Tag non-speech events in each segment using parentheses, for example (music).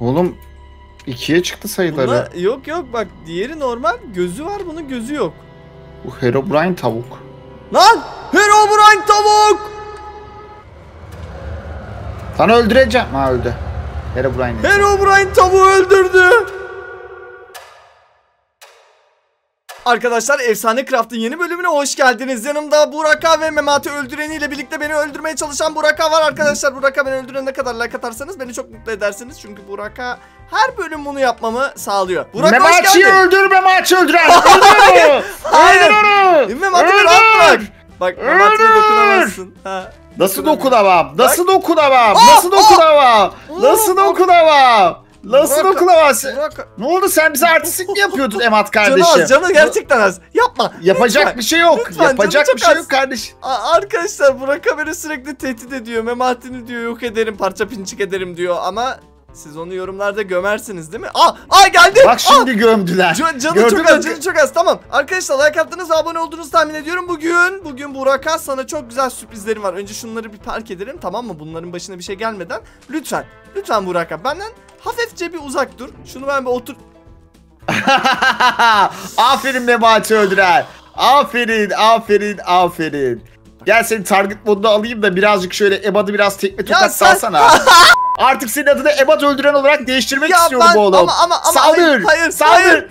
Oğlum ikiye çıktı sayıları. Bunda yok yok bak diğeri normal gözü var bunun gözü yok. Bu Herobrine tavuk. Lan Herobrine tavuk! Sana öldüreceğim. Ha öldü. Herobrine. Herobrine tavuğu öldürdü. Arkadaşlar Efsane Craft'ın yeni bölümüne hoş geldiniz. Yanımda Buraka ve Memati öldüreni ile birlikte beni öldürmeye çalışan Buraka var arkadaşlar. Buraka beni öldürene kadar like atarsanız beni çok mutlu edersiniz. Çünkü Buraka her bölüm bunu yapmamı sağlıyor. Hoş Memaçi'yi geldin. öldür Memaçi öldüren. Öldür (laughs) onu. Hayır. Öldür onu. Memati beni rahat bırak. Bak Memati'ye Öldür. dokunamazsın. Ha. Nasıl dokunamam? Nasıl dokunamam? Nasıl dokunamam? Nasıl Aa. dokunamam? Nasıl Buraka- dokunamam? Buraka. Ne oldu sen bize artistik mi yapıyordun (laughs) Emat Canı kardeşim? az canı gerçekten az. Yapma. Yapacak Lütfen. bir şey yok. Lütfen, Yapacak canı bir şey az. yok kardeş. A- Arkadaşlar Burak beni sürekli tehdit ediyor. Memati'ni diyor yok ederim parça pinçik ederim diyor ama siz onu yorumlarda gömersiniz değil mi? Aa, aa geldi. Bak şimdi gömdüler. Can, canı Gördün çok az, canı çok az. Tamam. Arkadaşlar like attınız abone olduğunuzu tahmin ediyorum. Bugün, bugün Burak'a sana çok güzel sürprizlerim var. Önce şunları bir park edelim tamam mı? Bunların başına bir şey gelmeden. Lütfen, lütfen Burak'a benden hafifçe bir uzak dur. Şunu ben bir otur... (laughs) aferin Memati öldüren. Aferin, aferin, aferin. Gel seni target moduna alayım da birazcık şöyle Ebat'ı biraz tekme tokat salsana. (laughs) Artık senin adını Ebat öldüren olarak değiştirmek Ya istiyorum ben- oğlum. ama- ama- ama- saldır, hayır, hayır, saldır. hayır.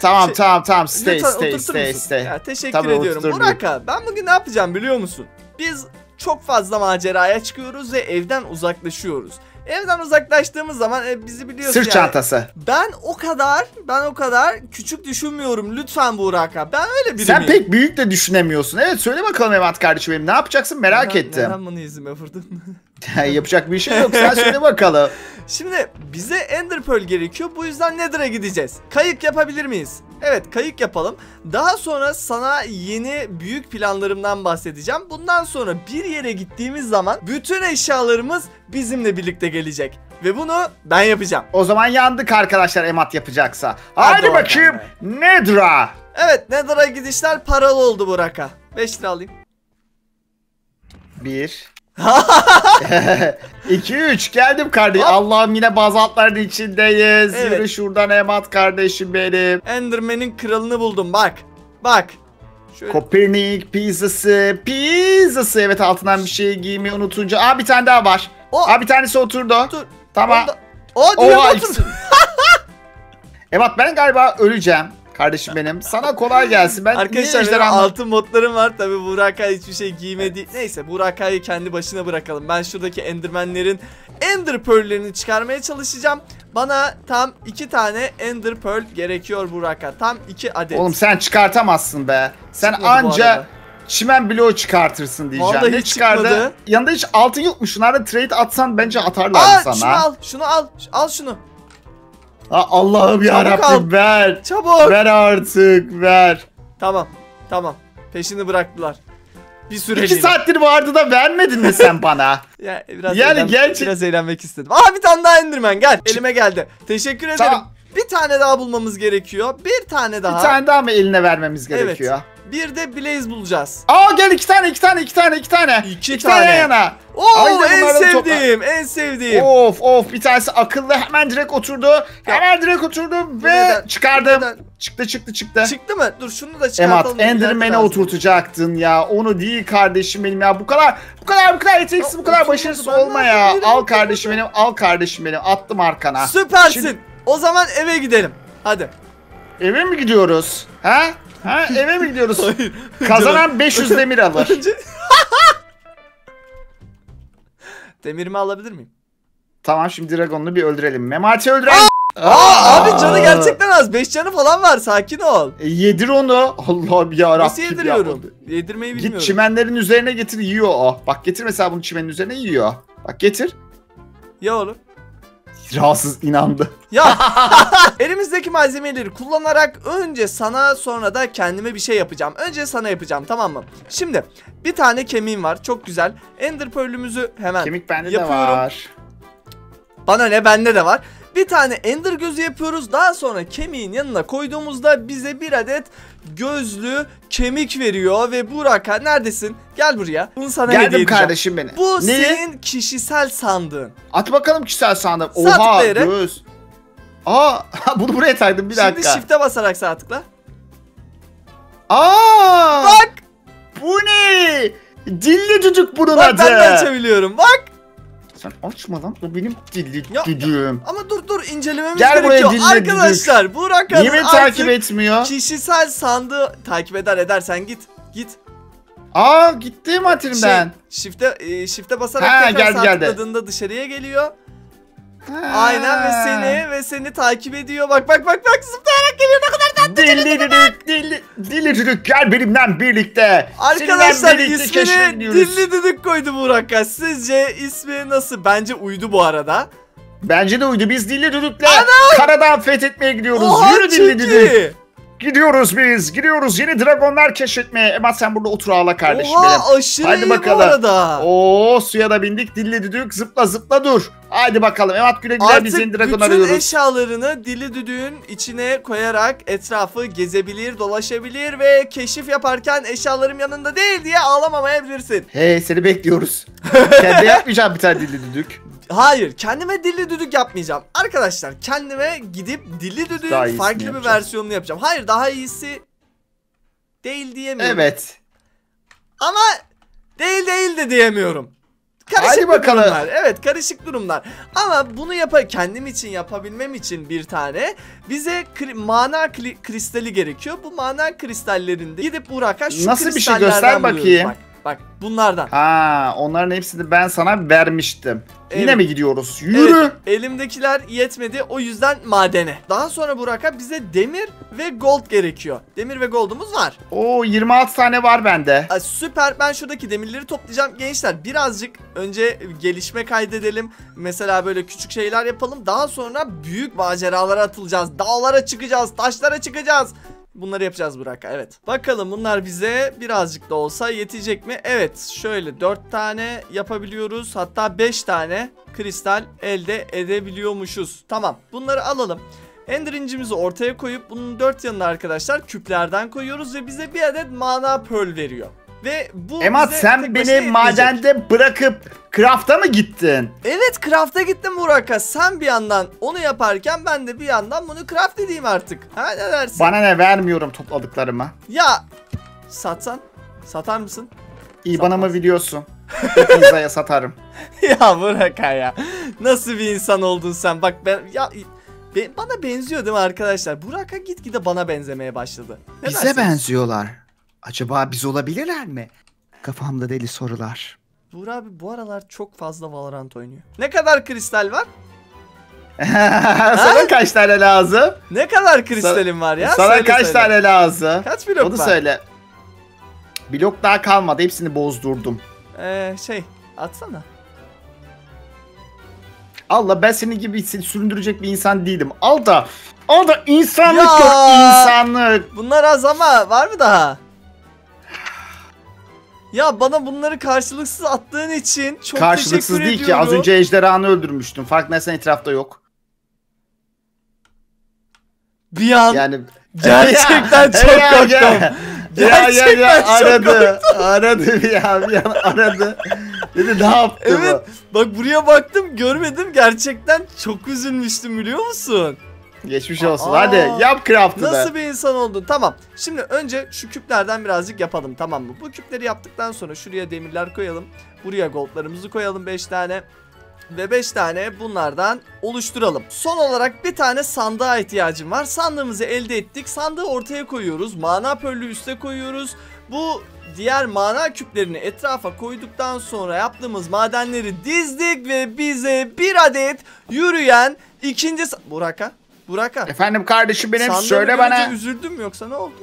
Tamam, Şey- tamam, tamam. Stay, Lütfen stay, stay, musun? stay. Ya, teşekkür Tabii, ediyorum. Burak'a ben bugün ne yapacağım biliyor musun? Biz çok fazla maceraya çıkıyoruz ve evden uzaklaşıyoruz. Evden uzaklaştığımız zaman e, bizi biliyorsun Sırt yani. çantası. Ben o kadar, ben o kadar küçük düşünmüyorum. Lütfen Burak'a. Ben öyle biri Sen miyim? pek büyük de düşünemiyorsun. Evet söyle bakalım Emat kardeşim benim. Ne yapacaksın merak Neden- ettim. Neden bunu yüzüme vurdun? (laughs) (laughs) Yapacak bir şey yok. Sen söyle bakalım. (laughs) Şimdi bize Ender Pearl gerekiyor. Bu yüzden Nether'a gideceğiz. Kayık yapabilir miyiz? Evet kayık yapalım. Daha sonra sana yeni büyük planlarımdan bahsedeceğim. Bundan sonra bir yere gittiğimiz zaman bütün eşyalarımız bizimle birlikte gelecek. Ve bunu ben yapacağım. O zaman yandık arkadaşlar Emat yapacaksa. Hadi Hadi bakayım. Nedra. Evet Nether'a gidişler paralı oldu Burak'a. 5 lira alayım. Bir. (laughs) İki, üç. Geldim kardeşim. Allah'ım yine bazaltların içindeyiz. Evet. Yürü şuradan Emat kardeşim benim. Enderman'in kralını buldum bak. Bak. Şöyle. Kopernik pizzası. Pizzası. Evet altından bir şey giymeyi unutunca. Aa bir tane daha var. O- Aa bir tanesi oturdu. Dur. Tamam. Onda- O diğeri Oha oturdu. (laughs) Evet ben galiba öleceğim. Kardeşim benim. Sana kolay gelsin. Ben Arkadaşlar benim altın modlarım var. Tabi Burak'a hiçbir şey giymedi. Neyse Burak'a'yı kendi başına bırakalım. Ben şuradaki Enderman'lerin Ender Pearl'lerini çıkarmaya çalışacağım. Bana tam iki tane Ender Pearl gerekiyor Burak'a. Tam iki adet. Oğlum sen çıkartamazsın be. Sen Çıkmadı anca çimen bloğu çıkartırsın diyeceğim. Vallahi ne çıkardı? çıkmadı. Yanında hiç altın yok mu? Şunlarda trade atsan bence atarlar Aa sana. şunu al. Şunu al. Al şunu. Allah'ım ya Çabuk al. Rabbim ver. Çabuk. Ver artık ver. Tamam. Tamam. Peşini bıraktılar. Bir İki süreliğine. saattir vardı da vermedin mi sen bana? (laughs) Ya biraz Yani eğlen- gerçek- biraz eğlenmek istedim. Aa bir tane daha Enderman gel. Elime geldi. Teşekkür ederim. Tamam. Bir tane daha bulmamız gerekiyor. Bir tane daha. Bir tane daha mı eline vermemiz gerekiyor? Bir de Blaze bulacağız. Aa gel iki tane iki tane iki tane iki tane. İki İki tane tane. yan yana. Oo Haydi en bunları topla. sevdiğim, en sevdiğim. Of of bir tanesi akıllı hemen direkt oturdu. Hemen direkt oturdu ve neden? çıkardım. Neden? Çıktı çıktı çıktı. Çıktı mı? Dur şunu da Emat çıkartalım. Enderman'e İleride lazım. oturtacaktın ya. Onu değil kardeşim benim ya. Bu kadar bu kadar bu kadar yeteneksiz bu kadar başarısız olma ya. Al kardeşim benim. Al kardeşim benim. Attım arkana. Süpersin. Şimdi- O zaman eve gidelim. Hadi. Eve mi gidiyoruz? Ha? Ha eve mi gidiyoruz? Hayır. Kazanan 500 demir alır. Önce... (laughs) Demirimi alabilir miyim? Tamam şimdi Dragon'u bir öldürelim. Memati öldüren. Aa, abi canı gerçekten az. 5 canı falan var. Sakin ol. E, yedir onu. (laughs) Allah'ım ya Rabbim. Nasıl yediriyorum? Yedirmeyi bilmiyorum. Git çimenlerin üzerine getir yiyor o. Bak getir mesela bunu çimenin üzerine yiyor. Bak getir. Ya oğlum. Rahatsız inandı. Ya (laughs) elimizdeki malzemeleri kullanarak önce sana sonra da kendime bir şey yapacağım. Önce sana yapacağım tamam mı? Şimdi bir tane kemiğim var çok güzel. Ender Pearl'ümüzü hemen Kemik bende yapıyorum. de var. Bana ne bende de var. Bir tane ender gözü yapıyoruz. Daha sonra kemiğin yanına koyduğumuzda bize bir adet gözlü kemik veriyor ve Burak'a neredesin? Gel buraya. Bunu sana hediye Geldim edeceğim. kardeşim benim. Bu Neyi? senin kişisel sandığın. At bakalım kişisel sandım. Sağ Oha tıklayarak. göz. Aa (laughs) bunu buraya takdım bir Şimdi dakika. shift'e basarak sağ tıkla. Aa! Bak! Bu ne? Dilli düdük bunun Bak adı. ben de açabiliyorum. Bak! Sen açma lan o benim dilli Ya- düdüğüm. Ama dur dur incelememiz Gel buraya gerekiyor. dinle. Arkadaşlar Burak Niye Han'ın beni artık takip etmiyor? kişisel sandığı takip eder edersen git. Git. Aa gitti Matrim'den. Şey, shift'e, e, shift'e basarak Ha, tekrar geldi, geldi. tıkladığında dışarıya geliyor. Aynen ve seni ve seni takip ediyor. Bak bak bak bak zıplayarak geliyor ne kadar Dilli düdük, dilli, dilli düdük gel benimle birlikte. Arkadaşlar birlikte ismini. Dilli Düdük koydu Burak Han. Sizce ismi nasıl? Bence uydu bu arada. Bence de uydu. Biz dilli düdükle karadan fethetmeye gidiyoruz. Oha Yürü dilli düdük. Gidiyoruz biz. Gidiyoruz yeni dragonlar keşfetmeye. Emat sen burada otur ağla kardeşim benim. Oha aşırı Hadi iyi bakalım. bu arada. Oo suya da bindik. Dilli düdük zıpla zıpla dur. Hadi bakalım. Emat güle güle Artık biz yeni dragon bütün arıyoruz. eşyalarını dili düdüğün içine koyarak etrafı gezebilir, dolaşabilir ve keşif yaparken eşyalarım yanında değil diye ağlamamayabilirsin. Hey seni bekliyoruz. (laughs) Kendi yapmayacağım bir tane dilli düdük. Hayır, kendime dilli düdük yapmayacağım. Arkadaşlar, kendime gidip dilli düdüğün farklı bir versiyonunu yapacağım. Hayır, daha iyisi değil diyemiyorum. Evet. Ama değil değil de diyemiyorum. Karışık Hadi bakalım. durumlar. Evet karışık durumlar. Ama bunu yapa kendim için yapabilmem için bir tane bize kri- mana kli- kristali gerekiyor. Bu mana kristallerinde gidip Burak'a şu Nasıl bir şey? Göster bakayım. Bak, bak bunlardan. Ha onların hepsini ben sana vermiştim. Yine Evet. mi gidiyoruz? Yürü. Evet, elimdekiler yetmedi o yüzden madene. Daha sonra Burak'a bize demir ve gold gerekiyor. Demir ve goldumuz var. Oo 26 tane var bende. Ay, süper ben şuradaki demirleri toplayacağım. Gençler birazcık önce gelişme kaydedelim. Mesela böyle küçük şeyler yapalım. Daha sonra büyük maceralara atılacağız. Dağlara çıkacağız, taşlara çıkacağız. Bunları yapacağız Burak. Evet. Bakalım bunlar bize birazcık da olsa yetecek mi? Evet. Şöyle 4 tane yapabiliyoruz. Hatta 5 tane kristal elde edebiliyormuşuz. Tamam. Bunları alalım. Ender incimizi ortaya koyup bunun dört yanına arkadaşlar küplerden koyuyoruz ve bize bir adet mana pearl veriyor. Ve bu Emat sen beni madende bırakıp craft'a mı gittin? Evet craft'a gittim Burak'a. Sen bir yandan onu yaparken ben de bir yandan bunu craft edeyim artık. Ha ne dersin? Bana ne vermiyorum topladıklarımı. Ya satsan? Satar mısın? İban'ımı biliyorsun. (laughs) Pizzaya satarım. ya Burak'a ya. Nasıl bir insan oldun sen? Bak ben ya be- bana benziyor değil mi arkadaşlar? Burak'a gitgide bana benzemeye başladı. Ne Bize dersiniz? benziyorlar. Acaba biz olabilirler mi? Kafamda deli sorular. Burak abi bu aralar çok fazla Valorant oynuyor. Ne kadar kristal var? (laughs) Sana kaç tane lazım? Ne kadar kristalin var ya? Sana Söyle, kaç söyle. tane lazım? Kaç blok Onu var? söyle. Blok daha kalmadı. Hepsini bozdurdum. Ee, şey atsana. Allah ben senin gibi süründürecek bir insan değilim. Al da al da insanlık Ya. gör insanlık. Bunlar az ama var mı daha? Ya bana bunları karşılıksız attığın için çok Karşılıksız teşekkür değil ki. ediyorum. Az önce ejderhanı öldürmüştüm. Farkındaysan etrafta yok. bir an Yani gerçekten (laughs) çok Ya, korktum. ya. Ya ya Gerçekten ya çok aradı. Aradı ya bir an aradı. Dedi ne yaptı Evet bak buraya baktım görmedim gerçekten çok üzülmüştüm biliyor musun? Geçmiş olsun. Aa. Hadi yap craft'ını. Nasıl bir insan oldun? Tamam. Şimdi önce şu küplerden birazcık yapalım tamam mı? Bu küpleri yaptıktan sonra şuraya demirler koyalım. Buraya goldlarımızı koyalım 5 tane. Ve 5 tane bunlardan oluşturalım. Son olarak bir tane sandığa ihtiyacım var. Sandığımızı elde ettik. Sandığı ortaya koyuyoruz. Mana pörlü üste koyuyoruz. Bu diğer mana küplerini etrafa koyduktan sonra yaptığımız madenleri dizdik ve bize bir adet yürüyen ikinci... Buraka? Buraka? Efendim kardeşim benim Sandığımı söyle bana. üzüldüm mü yoksa ne oldu?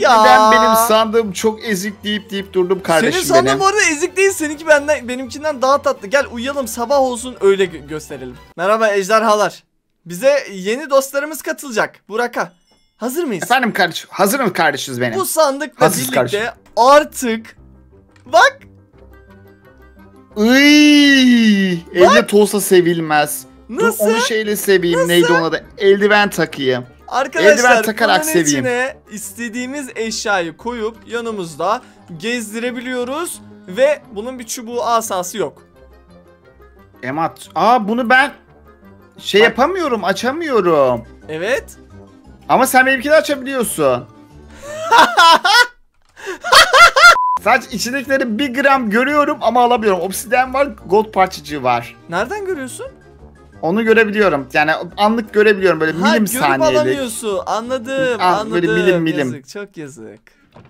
Neden benim sandığım çok ezik deyip deyip durdum kardeşim Senin sandığın benim. bu arada ezik değil. Seninki benden, benimkinden daha tatlı. Gel uyuyalım sabah olsun öyle gö- gösterelim. Merhaba ejderhalar. Bize yeni dostlarımız katılacak. Buraka. Hazır mıyız? Efendim kardeşim hazırım kardeşiz benim. Bu sandıkla Hazırız birlikte kardeşim. artık bak Iy, elle olsa sevilmez. Dur Nasıl? onu şeyle seveyim. Neydi ona da? Eldiven takayım. Arkadaşlar eldiven takarak bunun seveyim. içine istediğimiz eşyayı koyup yanımızda gezdirebiliyoruz ve bunun bir çubuğu asası yok. Emat. Aa bunu ben şey Bak. yapamıyorum. Açamıyorum. Evet. Ama sen benimkini açabiliyorsun. (laughs) Sadece içindekileri bir gram görüyorum ama alamıyorum. Obsidian var, gold parçacığı var. Nereden görüyorsun? Onu görebiliyorum. Yani anlık görebiliyorum böyle ha, milim görüp saniyelik. alamıyorsun. Anladım, Ah, anladım. böyle milim milim. Yazık, çok yazık.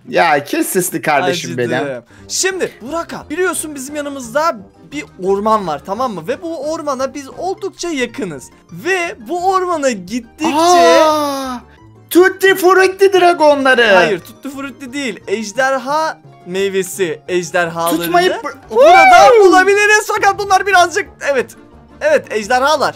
Ya kes sesli kardeşim Acıdım. benim. Şimdi Burak'a biliyorsun bizim yanımızda bir orman var tamam mı? Ve bu ormana biz oldukça yakınız. Ve bu ormana gittikçe... Aa, Tutti Frutti Dragonları. Hayır tuttu frutti değil. Ejderha meyvesi ejderhalarını Tutmayıp... burada bulabiliriz. Fakat bunlar birazcık evet. Evet ejderhalar.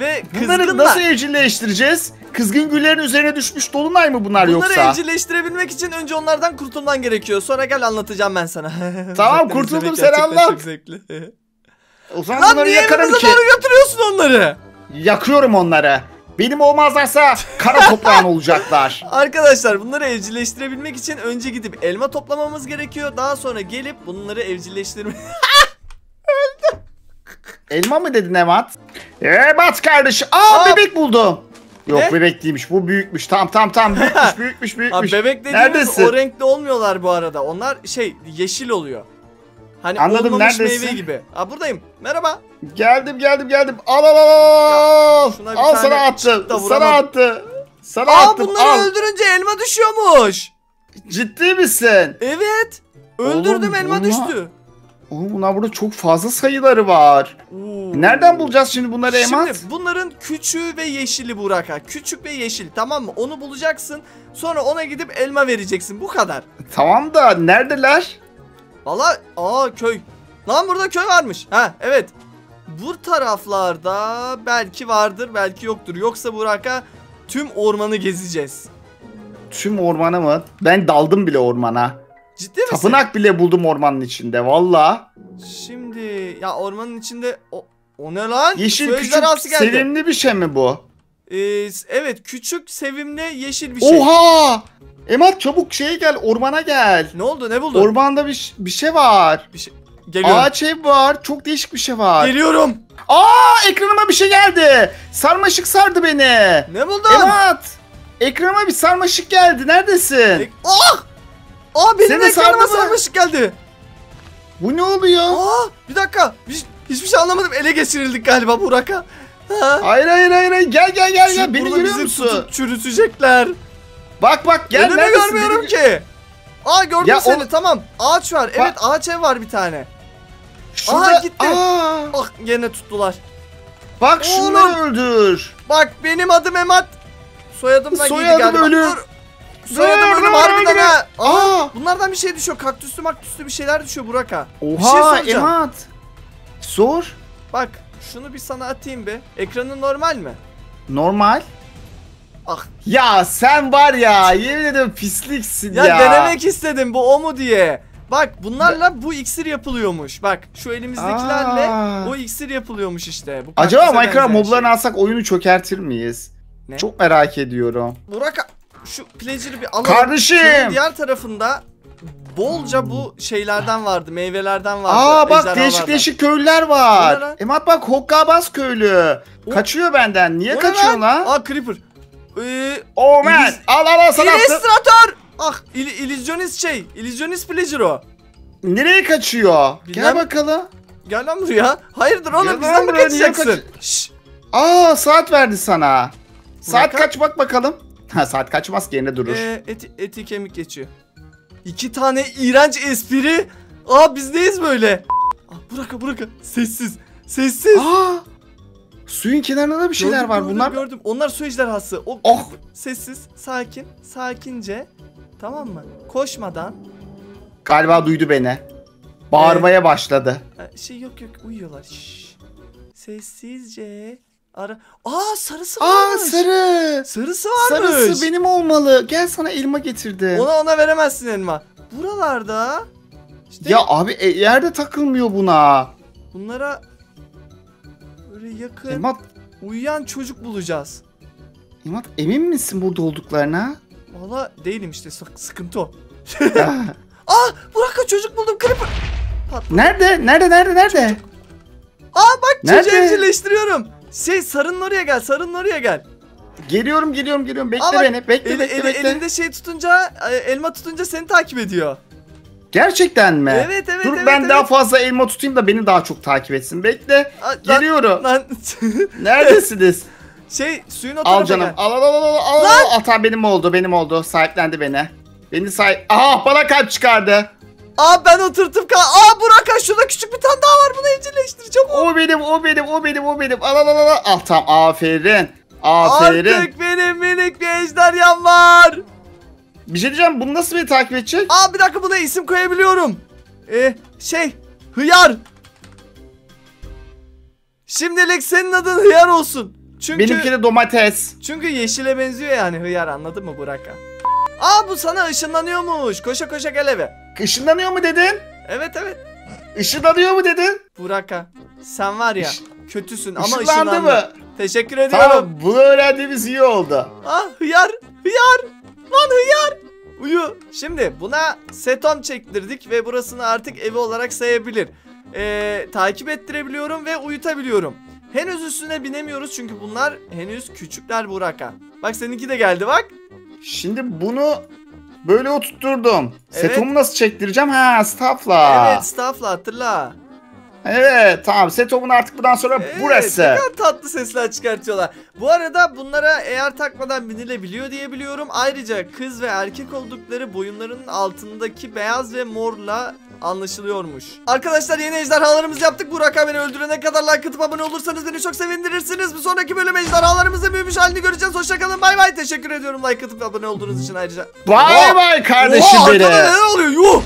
Ve Bunları kızgınlar. nasıl evcilleştireceğiz? Kızgın güllerin üzerine düşmüş dolunay mı bunlar Bunları yoksa? evcilleştirebilmek için önce onlardan kurtulman gerekiyor. Sonra gel anlatacağım ben sana. (laughs) Tamam, kurtuldum, sen anlat. Çok zevkli. (laughs) O zaman Lan bunları niye yakarım ki. doğru götürüyorsun onları? Yakıyorum onları. Benim olmazlarsa kara toprağın olacaklar. (laughs) Arkadaşlar bunları evcilleştirebilmek için önce gidip elma toplamamız gerekiyor. Daha sonra gelip bunları evcilleştirme... Elma mı dedin Emat? Emat kardeş. Aa, Aa. bebek buldum. Yok Ne? bebek değilmiş bu büyükmüş. Tamam tamam tamam (laughs) büyükmüş büyükmüş Abi büyükmüş. bebek dediğimiz Neredesin? o renkte olmuyorlar bu arada. Onlar şey yeşil oluyor. Hani Anladım, olmamış neredesin? meyve gibi. Aa buradayım. Merhaba. Geldim geldim geldim. Al al al bir Al sana da Sana attı. Sana Aa attım. bunları al. öldürünce elma düşüyormuş. Ciddi misin? Evet. Öldürdüm Oğlum, elma bunlar- düştü. Oğlum bunlar burada çok fazla sayıları var. Oo. Nereden bulacağız şimdi bunları Emat? Şimdi bunların küçüğü ve yeşili Burak'a. Küçük ve yeşil tamam mı? Onu bulacaksın. Sonra ona gidip elma vereceksin. Bu kadar. Tamam da neredeler? Valla aa köy. Lan burada köy varmış. Ha evet. Bu taraflarda belki vardır belki yoktur. Yoksa Burak'a tüm ormanı gezeceğiz. Tüm ormanı mı? Ben daldım bile ormana. Ciddi misin? Tapınak bile buldum ormanın içinde valla. Şimdi ya ormanın içinde o, o ne lan? Yeşil Su küçük geldi. sevimli bir şey mi bu? Ee, evet küçük sevimli yeşil bir şey. Oha! Emat çabuk şeye gel ormana gel. Ne oldu ne buldun? Ormanda bir, bir şey var. bir şey. Geliyorum. Ağaç ev var. Çok değişik bir şey var. Geliyorum. Aa ekranıma bir şey geldi. Sarmaşık sardı beni. Ne buldun? Emat. Ekranıma bir sarmaşık geldi. Neredesin? E- Ah! Aa benim Seni ekranıma sarmaşık geldi. Bu ne oluyor? Aa bir dakika. Bir- hiçbir şey anlamadım. Ele geçirildik galiba Burak'a. Ha? Hayır hayır hayır. hayır. Gel gel gel gel. Beni görüyor musun? çürütecekler. Bak bak gel Önümü görmüyorum Beni- ki. Aa gördüm Ya seni o- tamam. Ağaç var. Evet ağaç ev var bir tane. Şurada... Aha, gitti. Aa, Ah gene tuttular. bak şunları Oğlum. öldür. Bak benim adım Emat. Soyadımdan giydi Soyadım galiba. ölüm. Dur. Soyadım ölüm harbiden ha. Aa, bunlardan bir şey düşüyor. Kaktüslü maktüslü bir şeyler düşüyor Burak'a. Bir şey Oha soracağım. Emat. Sor. Bak şunu bir sana atayım be. Ekranın normal mi? Normal. Ah. Ya sen var ya yemin ederim pisliksin Ya, ya. denemek istedim bu o mu diye. Bak bunlarla bu iksir yapılıyormuş. Bak şu elimizdekilerle Aa. o iksir yapılıyormuş işte. Bu Acaba Minecraft moblarını şey. alsak oyunu çökertir miyiz? Ne? Çok merak ediyorum. Burak şu pleasure'ı bir alalım. Kardeşim. Şunun diğer tarafında bolca bu şeylerden vardı. Meyvelerden vardı. Aa bak değişik değişik köylüler var. lan? Emat bak Hokkabaz köylü. O- Kaçıyor benden. Niye O kaçıyor lan? Aa Creeper. Ee, Oh man. İliz- Al al al sana attım. Illustrator. Ah il illüzyonist şey. İllüzyonist pleasure o. Nereye kaçıyor? Bilmem. Gel bakalım. Gel lan buraya. Hayırdır oğlum Gel bizden mi kaçacaksın? Şşş. Aa saat verdi sana. Saat Burak- kaç bak bakalım. (laughs) Ha saat kaçmaz ki yerine durur. Ee, eti, eti kemik geçiyor. İki tane iğrenç espri. Aa bizdeyiz böyle. Ah, bırakın bırakın. Sessiz. Sessiz. Aa! Suyun kenarında da bir şeyler Gördüm, var. gördüm, Bunlar gördüm. Onlar su ejderhası. O Oh! sessiz, sakin, sakince. Tamam mı? Koşmadan. galiba duydu beni. Bağırmaya başladı. Ha, şey yok yok uyuyorlar. Şşş. Sessizce. Ara. Aa sarısı Aa varmış. sarı. Sarısı varmış. Sarısı benim olmalı. Gel sana elma getirdim. Ona ona veremezsin elma. Buralarda işte Ya abi e, yerde takılmıyor buna. bunlara Böyle yakın Emat, uyuyan çocuk bulacağız. Emat emin misin burada olduklarına? Valla değilim işte sık- sıkıntı o. (laughs) Aa Burak'a çocuk buldum Creeper. Patladı. nerede? Nerede? Nerede? Nerede? Aa bak çocuğu Nerede? evcilleştiriyorum. Şey sarının oraya gel sarının oraya gel. Geliyorum, geliyorum, geliyorum. Bekle bak, beni. Bekle, Eli- bekle, eli- bekle. elinde şey tutunca e, elma tutunca seni takip ediyor. Gerçekten mi? Evet evet Dur evet. ben evet. daha fazla elma tutayım da beni daha çok takip etsin. Bekle. Lan- Geliyorum. Lan (laughs) Neredesiniz? şey suyun o al canım. gel. Al al al al al. al. Ata benim oldu. Benim oldu. Sahiplendi beni. Beni sahip... Aha bana kalp çıkardı. Aa ben oturtup kal. Aa Burak şurada küçük bir tane daha var bunu evcilleştireceğim. O benim, o benim, o benim, o benim. Al al al al. Al tamam. Aferin. Aferin. Artık benim minik bir ejderham var. Bir şey diyeceğim. Bunu nasıl beni takip edecek? Aa bir dakika buna isim koyabiliyorum. Ee, şey Hıyar. Şimdilik senin adın Hıyar olsun. Çünkü Benimki de domates. çünkü yeşile benziyor yani Hıyar anladın mı Burak'a? Aa bu sana ışınlanıyormuş. Koşa koşa gel eve. Işınlanıyor mu dedin? Evet evet. Işınlanıyor mu dedin? Burak'a sen var ya Iş- kötüsün ama Işınlandı ışınlandın. mı? Teşekkür ediyorum. Tamam bunu öğrendiğimiz iyi oldu. Ah hıyar hıyar lan hıyar. Uyu. Şimdi buna setom çektirdik ve burasını artık evi olarak sayabilir. Ee, takip ettirebiliyorum ve uyutabiliyorum. Henüz üstüne binemiyoruz çünkü bunlar henüz küçükler Burak'a. Bak seninki de geldi bak. Şimdi bunu böyle oturtturdum. Evet. Setomu nasıl çektireceğim? Ha staffla. Evet staffla hatırla. Evet tamam setomun artık bundan sonra Evet, burası. Ne kadar tatlı sesler çıkartıyorlar. Bu arada bunlara eğer takmadan binilebiliyor diye biliyorum. Ayrıca kız ve erkek oldukları boyunlarının altındaki beyaz ve morla anlaşılıyormuş. Arkadaşlar yeni ejderhalarımızı yaptık. Burak abi beni öldürene kadar like atıp abone olursanız beni çok sevindirirsiniz. Bir sonraki bölüm ejderhalarımızın büyümüş halini göreceğiz. Hoşçakalın bay bay. Teşekkür ediyorum like atıp abone olduğunuz için ayrıca. Bay bay kardeşim Oha, benim. arkada neler oluyor? Yuh!